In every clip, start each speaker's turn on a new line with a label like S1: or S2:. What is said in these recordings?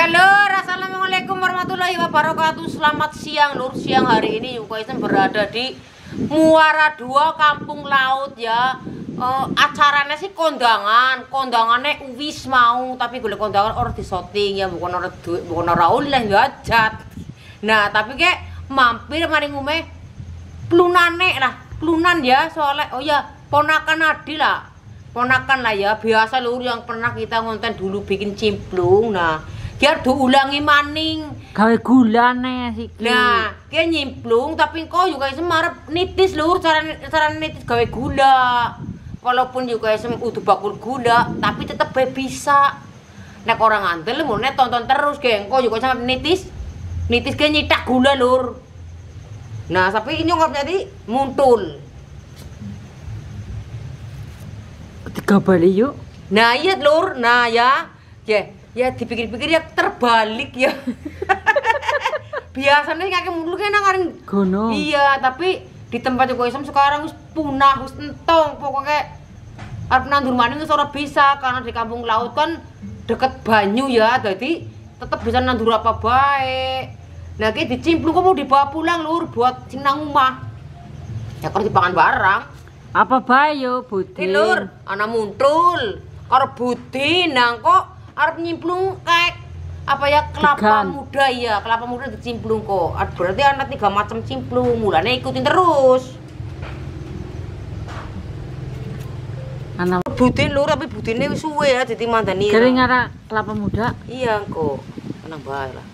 S1: Oke assalamualaikum warahmatullahi wabarakatuh. Selamat siang lur. Siang hari ini Yuko Isen berada di Muara Dua Kampung Laut ya. Eh, acaranya sih kondangan, kondangannya wis mau tapi gue kondangan orang di shooting ya bukan orang duit, bukan orang oleh hajat. Nah tapi kayak mampir mari ngume plunane lah, plunan ya soalnya oh ya ponakan Adi lah ponakan lah ya biasa lur yang pernah kita ngonten dulu bikin cimplung nah biar diulangi maning.
S2: Gawe gulane sih
S1: nah kayak nyimplung tapi kau juga marep nitis lur cara cara nitis gawe gula walaupun juga isem udah bakul gula tapi tetep bae bisa. Nek orang ngantel mau tonton terus kayak kau juga sama nitis nitis kayak nyitak gula lur. Nah tapi ini nggak jadi muntul.
S2: Tiga balik yuk.
S1: Nah iya lur, nah ya, ya, ya dipikir-pikir ya terbalik ya. Biasanya kakek mulu kan nang
S2: gono
S1: Iya, tapi di tempat Joko Isam sekarang wis punah, wis entong pokoknya arep nandur maning wis ora bisa karena di kampung laut kan deket banyu ya, jadi tetep bisa nandur apa baik. Nah, kayak dicimplung kok mau dibawa pulang lur buat sing nang omah. Ya kalau dipangan barang.
S2: apa bae yo
S1: Ini
S2: Budi
S1: lur, ana muntul. Karo budi nang kok arep nyimplung kayak apa ya kelapa
S2: Degan.
S1: muda ya, kelapa muda dicimplung kok. Berarti ana tiga macam cimplung, mulane ikutin terus.
S2: anak
S1: Budin lur, tapi budine wis suwe ya dadi mandani.
S2: kering arah kelapa muda
S1: Iya kok, tenang bae lah.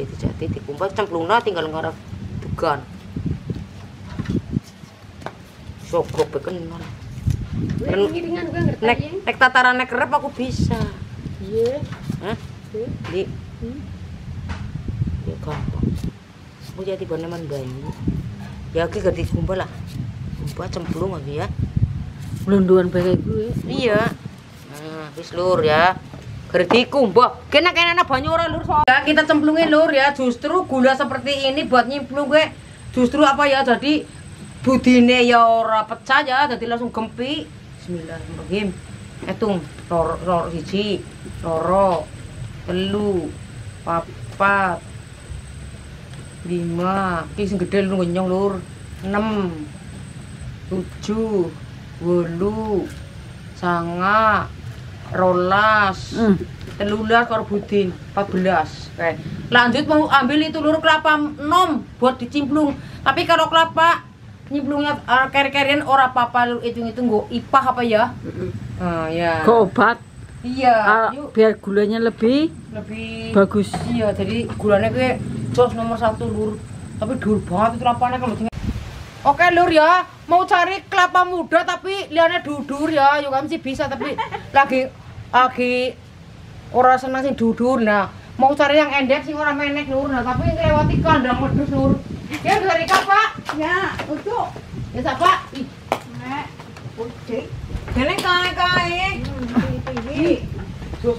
S1: Itu jadi dikumpul cemplungna tinggal ngarep degan. Sogok bekenan. Nek nek tataran nek kerep aku bisa.
S2: Iya
S1: Hah? Di. Ya gampang. Mau jadi baneman banyu. Ya iki gak dikumpul lah. Kumpul cemplung lagi ya.
S2: belunduan bae gue
S1: Iya. Nah, wis lur ya. Gerdiku, mbok. Kena kena anak banyu ora lur. Ya, kita cemplungin lur ya. Justru gula seperti ini buat nyemplung gue. Justru apa ya? Jadi budine ya ora pecah ya, jadi langsung gempi. Bismillahirrahmanirrahim. Hitung, loro, siji, loro, telu, papat, lima, iki sing gede lu ngenyong lur. enam, tujuh, wolu, sanga, rolas,
S2: hmm.
S1: telulas budin, 14. Oke. Lanjut mau ambil itu lur kelapa nom buat dicimplung. Tapi kalau kelapa nyimplungnya uh, keri-kerian ora apa-apa lur itu itu nggo ipah apa ya? Ah ya.
S2: ke obat
S1: Iya, yuk
S2: biar gulanya lebih
S1: lebih
S2: bagus
S1: Iya, jadi gulanya gue jos nomor satu lur. Tapi dur banget itu rapanya kalau tinggal. Oke lur ya, mau cari kelapa muda tapi liane dudur ya, yuk kan sih bisa tapi lagi lagi orang senang sih dudur. Nah, mau cari yang endek sih orang menek lur. Nah, tapi lewati kandang wedhus lur. Ya dari pak?
S3: Ya, untuk
S1: Ya siapa? Ih,
S3: nek udik
S1: Ini kae kae.
S3: tinggi.
S1: Jos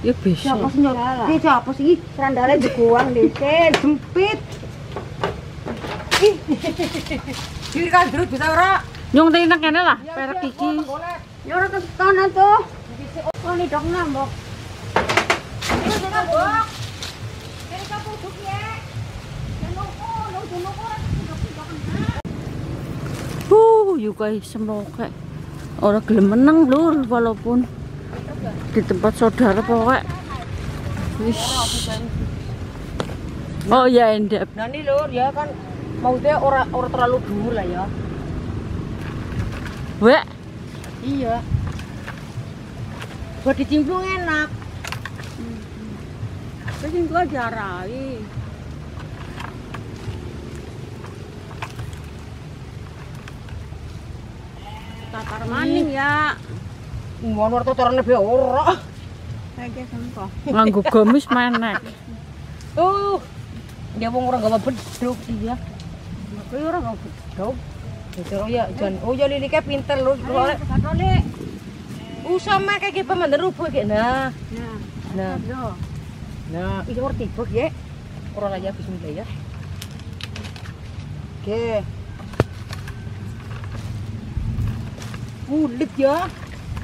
S1: ya bisa Siapa sih nyok? Ki siapa sih?
S3: Sandale diguang dhisik.
S1: Sempit. Ih. Diri kan terus bisa ora?
S2: nyong tadi nang kene lah perek iki
S1: Boleh.
S3: Ya ora kestono tuh. Oh, ini dok ngambok.
S1: Ini sudah bok.
S3: Ini ya. Nunggu, nunggu, nunggu.
S2: uh yukai semoga orang gelem menang lur walaupun di tempat saudara pokok oh ya endep
S1: Nah ini lur ya kan maksudnya ora ora terlalu dhuwur lah ya.
S2: wek
S1: Iya. Buat dicimplung enak.
S3: Terus yang tua diarai. Tatar maning ya.
S1: Ngono ora carane be ora.
S3: Kayak sempoh.
S2: nganggo gamis menek
S1: Uh. dia wong orang gak beduk iya
S3: Aku ora kok bedok.
S1: Jadi oh ya jan oh ya lili kayak pinter soalnya
S3: Katole.
S1: usah kayak gitu mandan rubuh kayak nah
S3: Nah,
S1: nah nah ini ngerti bok ya orang aja bismillah ya oke kulit ya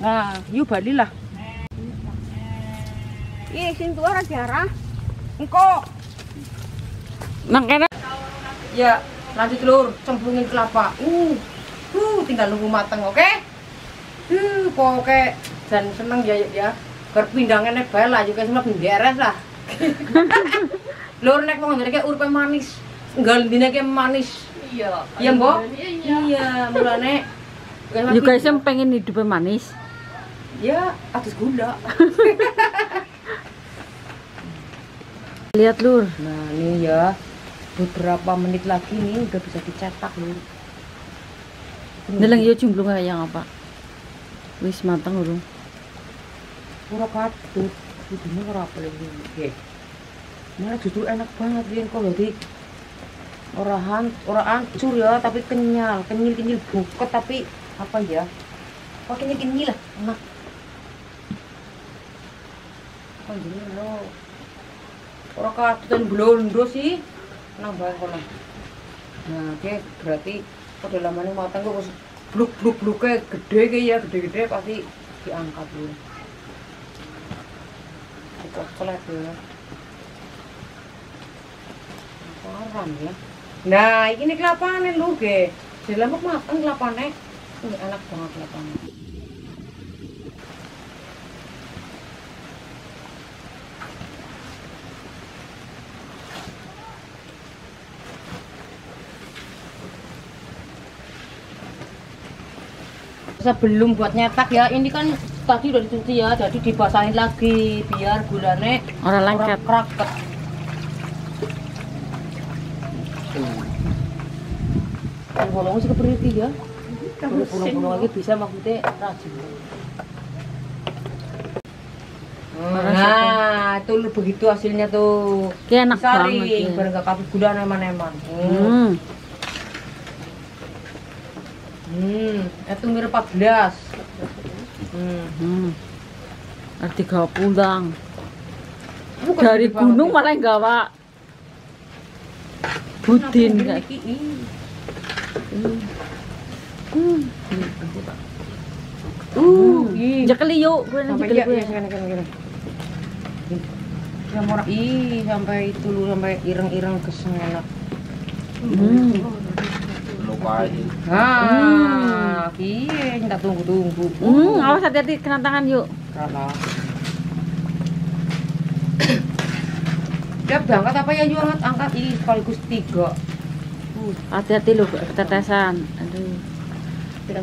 S1: nah yuk bali lah.
S3: Ih, sing tuwa ora diarah.
S1: engko.
S2: Nang kene.
S1: Ya lanjut lur cemplungin kelapa. Uh uh tinggal nunggu mateng oke? Uh kok kayak dan seneng ya ya berpindangannya bae lah juga semua beres lah. Lur nek mau ngene urpe manis. Enggal dine ke manis. Iya iya mbok? iya mulane.
S2: Yo guys yang pengen hidupnya manis.
S1: Ya atas gula
S2: Lihat lur.
S1: nah ini ya beberapa menit lagi nih udah bisa dicetak lur
S2: Nelang yo jumlah kayak yang apa? Wis matang urung.
S1: Ora katut, kudune ora apa lagi. Oke. Malah justru enak banget Rin kok jadi ora han, ora hancur ya, tapi kenyal, kenyil-kenyil buket tapi apa ya? Kok kenyil-kenyil lah, enak. Jadi lo. Ora katutan blondo sih. Banget kono. Nah, oke, berarti pada lamanya matang kok bluk bluk bluknya gede kayak ya gede-gede pasti diangkat dulu dikocelet ya Parang ya nah ini kelapane lu ge di dalam mateng kelapane ini enak banget kelapane sebelum buat nyetak ya ini kan tadi udah dicuci ya jadi dibasahin lagi biar gulane
S2: Ora
S1: ora
S2: lengket.
S1: kraket bolong sih keperiti ya bolong-bolong lagi bisa maksudnya rajin nah itu lu begitu hasilnya tuh
S2: Ki enak banget.
S1: saring
S2: ya.
S1: biar gak kabut gula eman-eman hmm.
S2: Hmm.
S1: Hmm itu mirip 14 hmm
S2: Hmm. Arti gawa pulang.
S1: Bukan
S2: Dari gunung
S1: banget,
S2: malah gawa budin kayak.
S1: Iki, ih.
S2: Hmm.
S1: Uh, ih.
S2: Jakeli yuk, gue nanti
S1: iya,
S2: gue.
S1: sekarang, sekarang. Yang murah, ih, sampai itu lu sampai ireng-ireng keseng enak.
S2: Hmm.
S1: Ah, iya, kita tunggu-tunggu.
S2: Hmm, awas hati-hati kena tangan yuk.
S1: Kalah. Udah berangkat apa ya yuk angkat angkat ini sekaligus tiga. Uh,
S2: Hati-hati lu ketetesan. Aduh.
S1: tidak.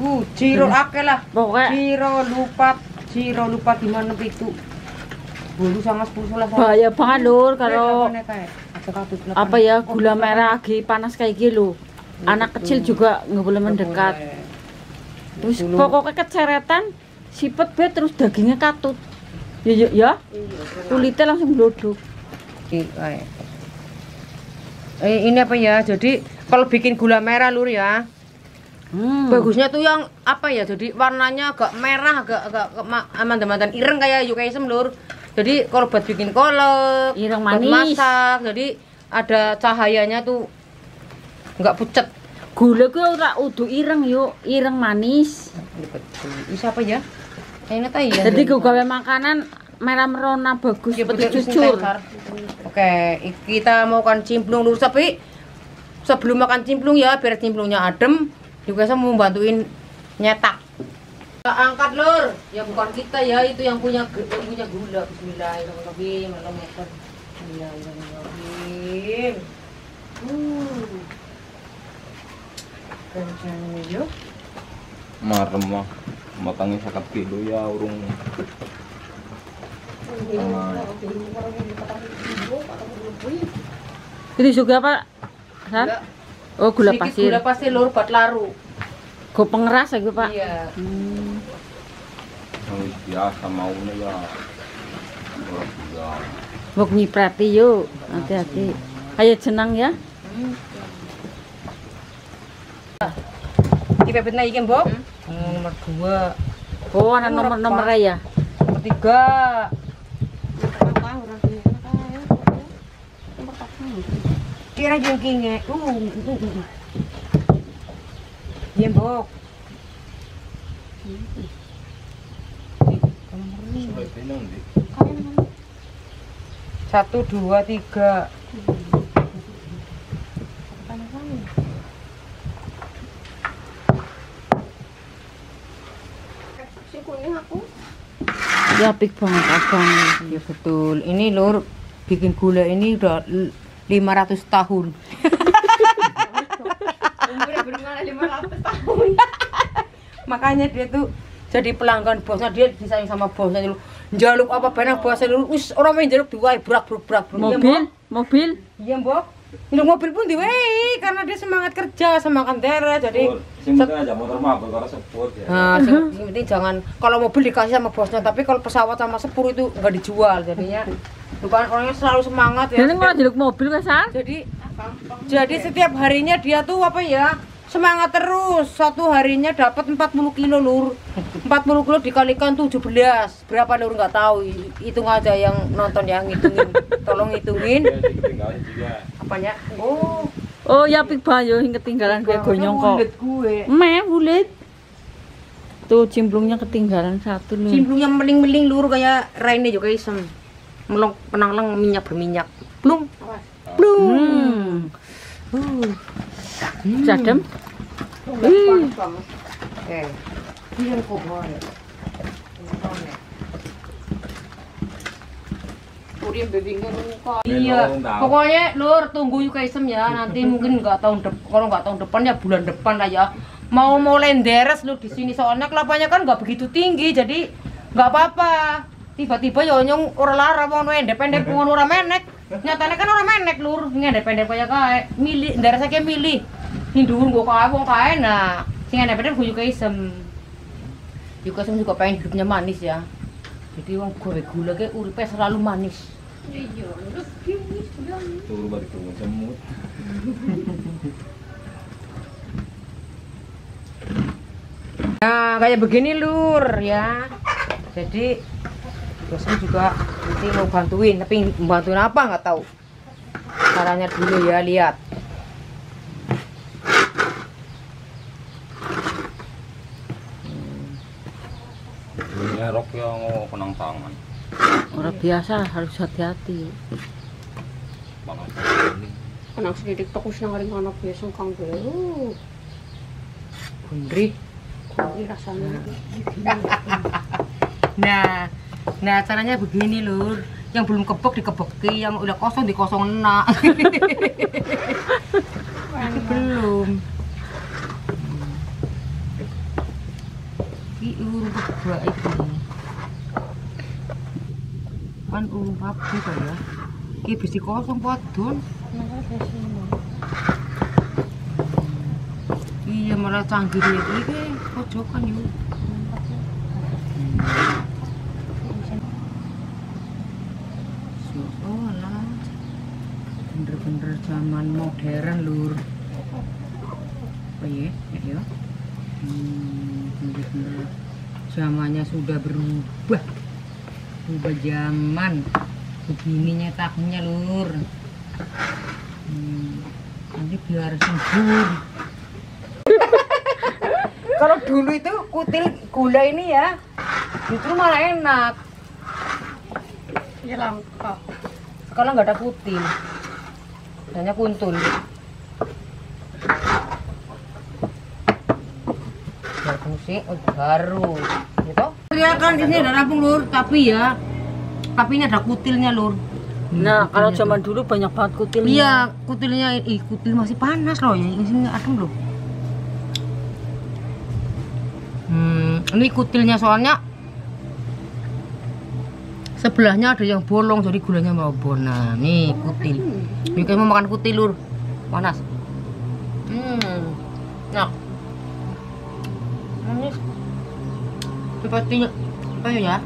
S1: Uh, ciro akeh lah.
S2: Pokoknya
S1: Ciro lupa, Ciro lupa di mana itu. Bulu sama sepuluh lah.
S2: bahaya banget lur kalau apa ya
S1: Oh,
S2: gula merah lagi panas kayak gitu anak kecil juga nggak boleh mendekat terus pokoknya keceretan sipet be terus dagingnya katut ya ya, ya. kulitnya langsung blodok
S1: Eh, ini apa ya? Jadi kalau bikin gula merah lur ya,
S2: hmm.
S1: bagusnya tuh yang apa ya? Jadi warnanya agak merah, agak agak mantan-mantan ireng kayak yukaisem lur. Jadi kalau buat bikin kolak,
S2: Ireng manis.
S1: masak, jadi ada cahayanya tuh nggak pucet.
S2: gula gue ora udu ireng yuk ireng manis
S1: Ini siapa ya? Yang ini tadi ya.
S2: jadi gue gawe makanan merah merona bagus
S1: Ya, betul,
S2: cucur.
S1: Oke, kita mau makan cimplung dulu tapi sebelum makan cimplung ya biar cimplungnya adem juga saya mau bantuin nyetak. Kita angkat lur, ya bukan kita ya itu yang punya yang punya gula. Bismillahirrahmanirrahim. Bismillahirrahmanirrahim. Iya, Hmm.
S4: Marem mah matangnya sakat kilo ya urung
S2: Ini juga Pak. San?
S1: Gula.
S2: Oh, gula
S1: Sedikit
S2: pasir.
S1: Gula pasir lur buat laru.
S2: Go pengeras ya, Pak.
S1: Iya.
S2: Hmm.
S4: wis biasa maunya ya.
S2: Mbok nyiprati yuk. Hati-hati. Ayo jenang ya.
S1: Di pepetnya iki, Mbok. Hmm, nomor 2.
S2: Oh, ada nomor-nomornya ya.
S1: Nomor 3. Kira jengkingnya. Uh. Iya, Mbok.
S4: Sebaiknya nanti
S1: Satu, dua, tiga.
S2: Ya apik banget abang.
S1: Ya betul. Ini lur bikin gula ini udah l- 500 tahun. Makanya dia tuh jadi pelanggan bosnya dia disayang sama bosnya dulu. Jaluk apa benang bosnya dulu. Wis orang main jaluk diwai brak brak brak. brak. Iya,
S2: Mobil, mobil.
S1: Iya, Mbok. Untuk mobil pun diwai karena dia semangat kerja sama kantera jadi
S4: penting aja motor mabel karena seput ya
S1: Nah, penting jangan kalau mobil dikasih sama bosnya, tapi kalau pesawat sama sepur itu nggak dijual jadinya. Bukan orangnya selalu semangat ya.
S2: Ini kalau jaluk mobil kan, San?
S1: Jadi jadi setiap harinya dia tuh apa ya? Semangat terus. Satu harinya dapat 40 kilo lur. 40 kilo dikalikan 17. Berapa lur nggak tahu. Hitung aja yang nonton yang ngitungin. Tolong hitungin.
S4: ya juga
S1: Apanya? Oh,
S2: Oh, ya apik banget yo sing ketinggalan kayak gonyong kok.
S1: Bulet gue.
S2: Meh, bulit. Tuh cimplungnya ketinggalan satu loh.
S1: Cimplungnya meling-meling lur kayak Raine juga isem. Melong penanglang minyak berminyak. Belum. Belum.
S2: Hmm.
S1: Uh.
S2: Sadem. Ih,
S1: Eh. Iya kok boleh. Iya, pokoknya lur tunggu yuk isem ya. Nanti mungkin nggak tahun depan, kalau nggak tahun depan ya bulan depan lah ya. Mau mau lenderes lu di sini soalnya kelapanya kan nggak begitu tinggi, jadi nggak apa-apa. Tiba-tiba ya nyong ora lara mau pendek-pendek mau ora menek. Nyatanya kan ora menek lur, pendek-pendek kayak kae. Milih, nderes kayak milih. Hindur gua kae wong kae nah. Sing pendek gua juga isem. Juga isem juga pengen hidupnya manis ya. Jadi wong gue gula kayak uripe selalu manis.
S4: turu balik turun semut
S1: Nah, kayak begini lur ya. Jadi Bosan juga nanti mau bantuin, tapi bantuin apa nggak tahu. Caranya dulu ya, lihat.
S4: ini rok yang kenang tangan
S2: orang biasa harus hati-hati.
S3: Kenang selidik tok wis nang ring ana biasa kang baru.
S1: Gundri.
S3: Kuwi rasane.
S1: Nah, nah caranya begini lur. Yang belum kebek dikebeki, yang udah kosong dikosong. Ini belum. Ini urung kebak itu. Kan urung kok ya. Iki besi kosong padon. Iya malah canggih iki iki pojokan yuk. Bener-bener zaman modern lur. Apa ya? Ya, ya. Hmm, bener-bener zamannya sudah berubah. Berubah zaman. Begini nyetaknya lur. Hmm, nanti biar subur. Kalau dulu itu kutil gula ini ya, justru malah enak.
S3: Ya langka.
S1: Sekarang nggak ada kutil, hanya kuntul. Fungsi oh, baru, gitu. Ya kan di sini ada rampung lur, tapi ya, tapi ini ada kutilnya lur.
S2: Nah, kalau zaman dulu banyak banget kutilnya.
S1: Iya, kutilnya ih kutil masih panas loh ya. Ini sini adem loh. Hmm, ini kutilnya soalnya sebelahnya ada yang bolong jadi gulanya mau Nah, nih kutil. Kayak mau makan kutil lur. Panas. Hmm. Nah. Manis. Sepertinya apa ya?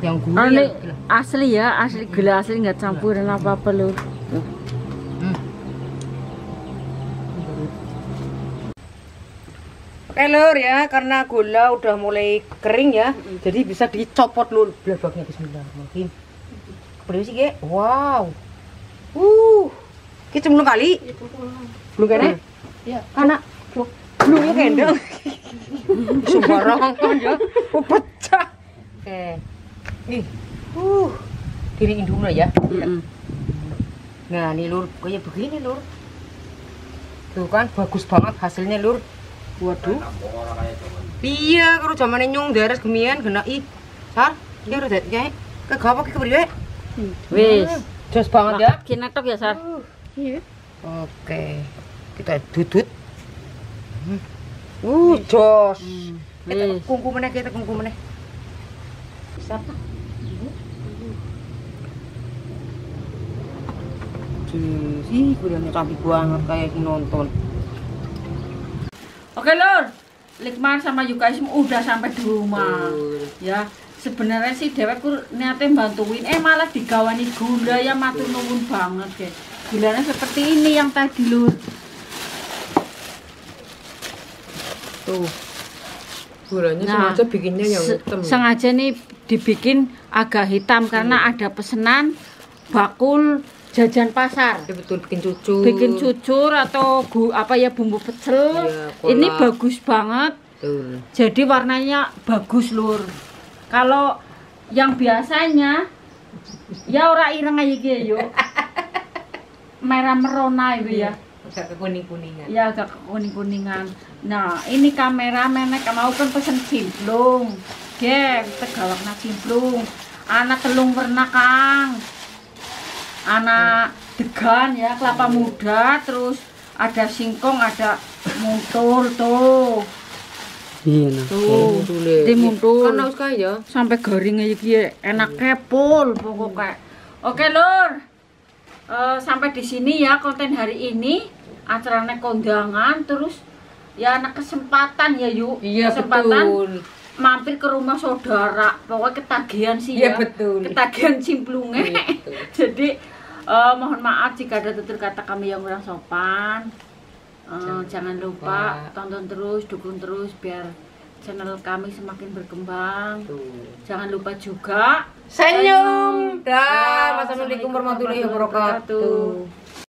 S1: Yang ya.
S2: asli ya, asli gula asli nggak campurin apa-apa lur.
S1: Oke lur ya, karena gula udah mulai kering ya, jadi bisa dicopot lur belabaknya Bismillahirrahmanirrahim. Kepriwe sih Ge? Wow. Uh. Ki cemplung kali. Belum kene? Iya. Karena belum ya kendang. Sembarangan ya. Oh, pecah. Oke. Nih. Uh. Diriin dulu ya. Nah, nih lur, kayak begini lur. Tuh kan bagus banget hasilnya lur. Waduh. Iya, kalau zamannya nyung daerah gemian kena i. Sar, ya udah dek kayak ke gawa ke kepriwe?
S2: Wis.
S1: Jos banget ya.
S2: Kinetok ya, Sar.
S3: Iya.
S1: Oke. Kita dudut. Hmm. Uh, jos. Kita kungku meneh, kita kungku meneh. Siapa? Ih, kulitnya cantik banget kayak nonton.
S2: Oke, Lur. Likman sama Yukaisim udah sampai di rumah.
S1: Betul.
S2: Ya, sebenarnya sih dewek niatnya bantuin eh malah digawani gula ya matur nuwun banget ya. Gulanya seperti ini yang tadi, Lur.
S1: Tuh. Gulanya
S2: Nah,
S1: sengaja bikinnya yang hitam.
S2: sengaja nih dibikin agak hitam karena ada pesanan bakul jajan pasar.
S1: Ya betul bikin cucu.
S2: bikin cucur atau gu, apa ya bumbu pecel.
S1: Iya, kolak.
S2: ini bagus banget.
S1: Betul.
S2: jadi warnanya bagus lur. Kalau yang biasanya ya ora ireng aja gitu yuk merah merona itu ya.
S1: Agak kekuning-kuningan.
S2: ya agak kuning kuningan nah ini kamera menek mau kan pesen cimplung geng tegalakna cimplung anak telung warna kang anak degan ya kelapa muda terus ada singkong ada muntul tuh
S1: Iya nah.
S2: Tuh, di muntul.
S1: Kan ya.
S2: sampai garing aja gitu enak kepul pokoknya oke lur Eh, sampai di sini ya konten hari ini acaranya kondangan terus ya anak kesempatan ya yuk
S1: Iya
S2: kesempatan
S1: betul.
S2: Mampir ke rumah saudara pokoknya ketagihan sih
S1: Iya
S2: ya
S1: betul.
S2: ketagihan cimplungnya
S1: Iya, betul.
S2: jadi eh, mohon maaf jika ada tutur kata kami yang kurang sopan Eh,
S1: Jangan
S2: jangan lupa
S1: lupa.
S2: tonton terus dukung terus biar channel kami semakin berkembang jangan lupa juga
S1: Senyum. Dah. Wassalamualaikum warahmatullahi wabarakatuh.